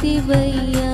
的威严。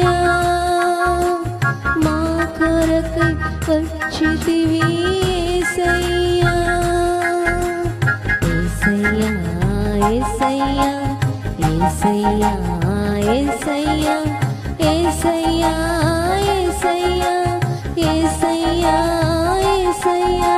या मा करकिवी सया। एया सया ए सया एया सया ए सया।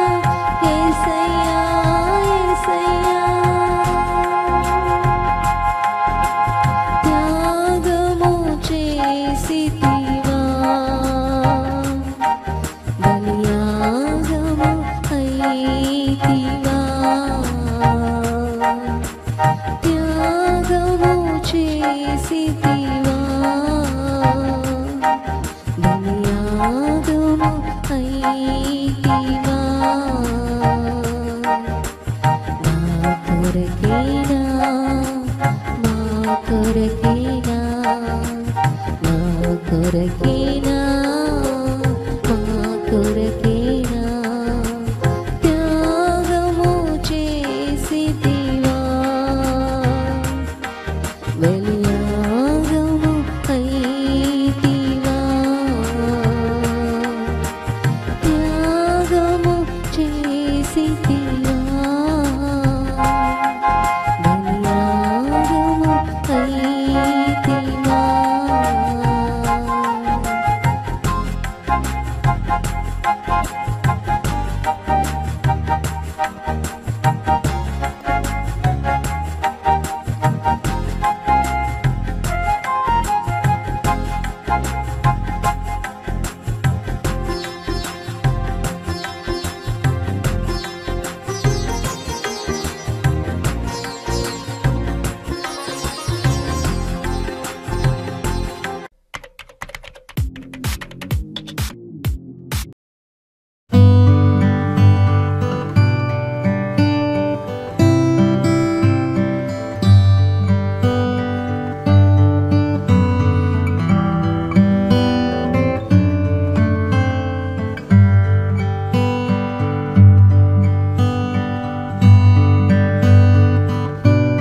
No no.